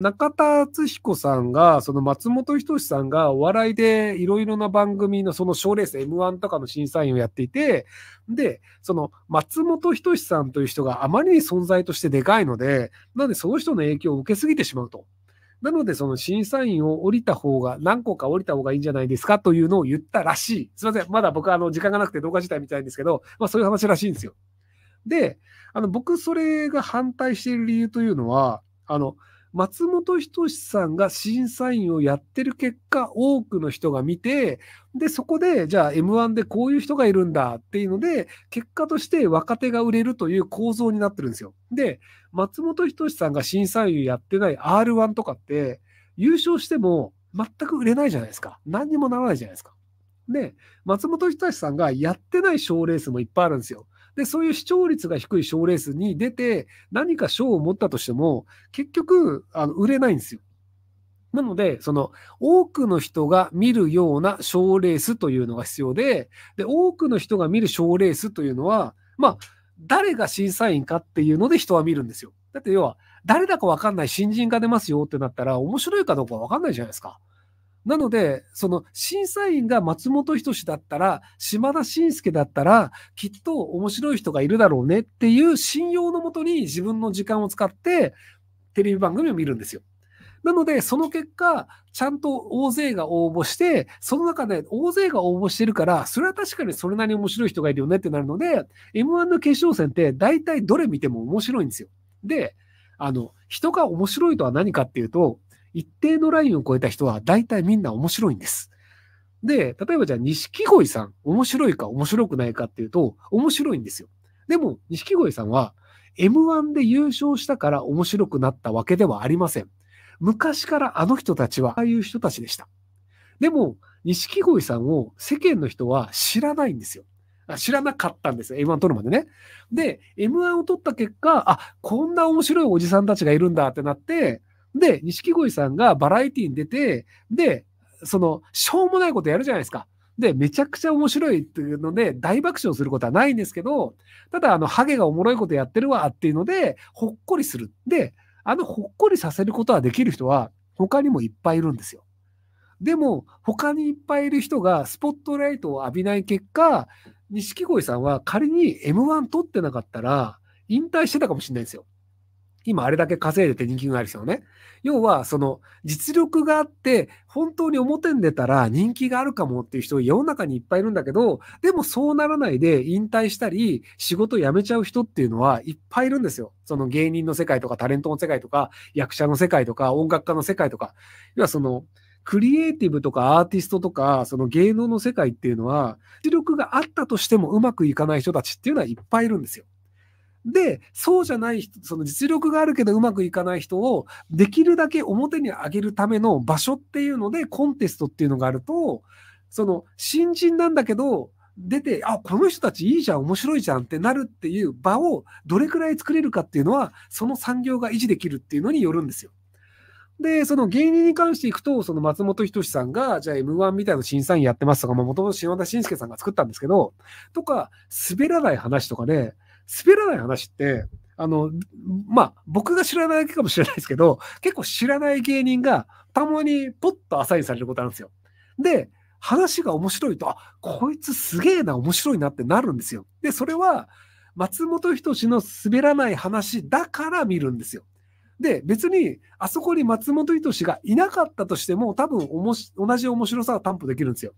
中田敦彦さんが、その松本人志さんがお笑いでいろいろな番組のその賞レース M1 とかの審査員をやっていて、で、その松本人志さんという人があまりに存在としてでかいので、なのでその人の影響を受けすぎてしまうと。なので、その審査員を降りた方が、何個か降りた方がいいんじゃないですかというのを言ったらしい。すいません。まだ僕はあの時間がなくて動画自体見たいんですけど、まあそういう話らしいんですよ。で、あの僕それが反対している理由というのは、あの、松本人志さんが審査員をやってる結果、多くの人が見て、で、そこで、じゃあ M1 でこういう人がいるんだっていうので、結果として若手が売れるという構造になってるんですよ。で、松本人志さんが審査員やってない R1 とかって、優勝しても全く売れないじゃないですか。何にもならないじゃないですか。で、松本人志さんがやってない賞レースもいっぱいあるんですよ。で、そういう視聴率が低い賞レースに出て、何か賞を持ったとしても、結局、あの売れないんですよ。なので、その多くの人が見るような賞レースというのが必要で、で、多くの人が見る賞レースというのは、まあ、誰が審査員かっていうので人は見るんですよ。だって要は、誰だかわかんない新人が出ますよってなったら、面白いかどうかわかんないじゃないですか。なので、その審査員が松本人志だったら、島田紳介だったら、きっと面白い人がいるだろうねっていう信用のもとに自分の時間を使ってテレビ番組を見るんですよ。なので、その結果、ちゃんと大勢が応募して、その中で大勢が応募してるから、それは確かにそれなりに面白い人がいるよねってなるので、M1 の決勝戦って大体どれ見ても面白いんですよ。で、あの、人が面白いとは何かっていうと、一定のラインを超えた人は大体みんな面白いんです。で、例えばじゃあ、錦鯉さん、面白いか面白くないかっていうと、面白いんですよ。でも、錦鯉さんは、M1 で優勝したから面白くなったわけではありません。昔からあの人たちは、ああいう人たちでした。でも、錦鯉さんを世間の人は知らないんですよ。知らなかったんですよ。M1 取るまでね。で、M1 を取った結果、あ、こんな面白いおじさんたちがいるんだってなって、で、錦鯉さんがバラエティに出て、で、その、しょうもないことやるじゃないですか。で、めちゃくちゃ面白いっていうので、大爆笑することはないんですけど、ただ、あの、ハゲがおもろいことやってるわっていうので、ほっこりする。で、あの、ほっこりさせることはできる人は、他にもいっぱいいるんですよ。でも、他にいっぱいいる人がスポットライトを浴びない結果、錦鯉さんは仮に M1 取ってなかったら、引退してたかもしれないんですよ。今あれだけ稼いでて人気がある人ね。要は、その実力があって、本当に表に出たら人気があるかもっていう人世の中にいっぱいいるんだけど、でもそうならないで引退したり、仕事辞めちゃう人っていうのはいっぱいいるんですよ。その芸人の世界とかタレントの世界とか、役者の世界とか、音楽家の世界とか。要はその、クリエイティブとかアーティストとか、その芸能の世界っていうのは、実力があったとしてもうまくいかない人たちっていうのはいっぱいいるんですよ。で、そうじゃない人、その実力があるけどうまくいかない人をできるだけ表に上げるための場所っていうのでコンテストっていうのがあると、その新人なんだけど、出て、あ、この人たちいいじゃん、面白いじゃんってなるっていう場をどれくらい作れるかっていうのは、その産業が維持できるっていうのによるんですよ。で、その芸人に関していくと、その松本人志さんが、じゃあ M1 みたいな審査員やってますとか、もともと島田紳介さんが作ったんですけど、とか、滑らない話とかで、滑らない話って、あの、まあ、僕が知らないだけかもしれないですけど、結構知らない芸人がたまにポッとアサインされることあるんですよ。で、話が面白いと、あ、こいつすげえな、面白いなってなるんですよ。で、それは、松本人志の滑らない話だから見るんですよ。で、別に、あそこに松本人志がいなかったとしても、多分おもし、同じ面白さは担保できるんですよ。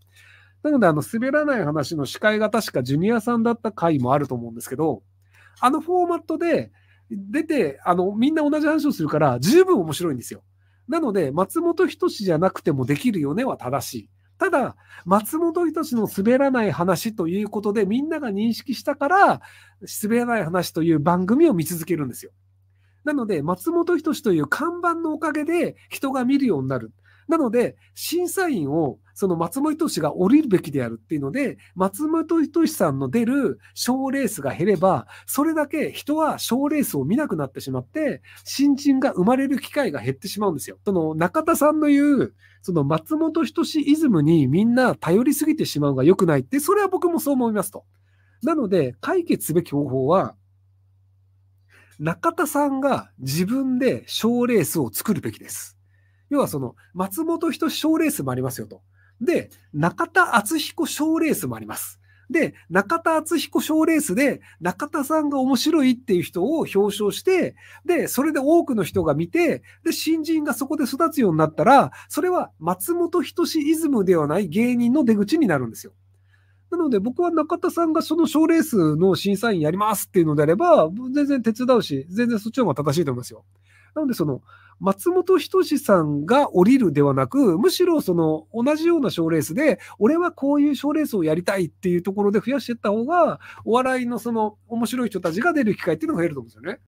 なので、あの、滑らない話の司会が確かジュニアさんだった回もあると思うんですけど、あのフォーマットで出て、あの、みんな同じ話をするから、十分面白いんですよ。なので、松本人志じゃなくてもできるよねは正しい。ただ、松本人志の滑らない話ということで、みんなが認識したから、滑らない話という番組を見続けるんですよ。なので、松本人志という看板のおかげで人が見るようになる。なので、審査員をその松本人志が降りるべきであるっていうので、松本人志さんの出る賞レースが減れば、それだけ人は賞レースを見なくなってしまって、新人が生まれる機会が減ってしまうんですよ。その中田さんの言う、その松本人志イズムにみんな頼りすぎてしまうが良くないって、それは僕もそう思いますと。なので、解決すべき方法は、中田さんが自分で賞レースを作るべきです。要はその、松本人志賞レースもありますよと。で、中田敦彦賞レースもあります。で、中田敦彦賞レースで、中田さんが面白いっていう人を表彰して、で、それで多くの人が見て、で、新人がそこで育つようになったら、それは松本人志イズムではない芸人の出口になるんですよ。なので僕は中田さんがその賞レースの審査員やりますっていうのであれば、全然手伝うし、全然そっちの方が正しいと思いますよ。なのでその、松本人志さんが降りるではなく、むしろその同じような賞レースで、俺はこういう賞レースをやりたいっていうところで増やしていった方が、お笑いのその面白い人たちが出る機会っていうのが増えると思うんですよね。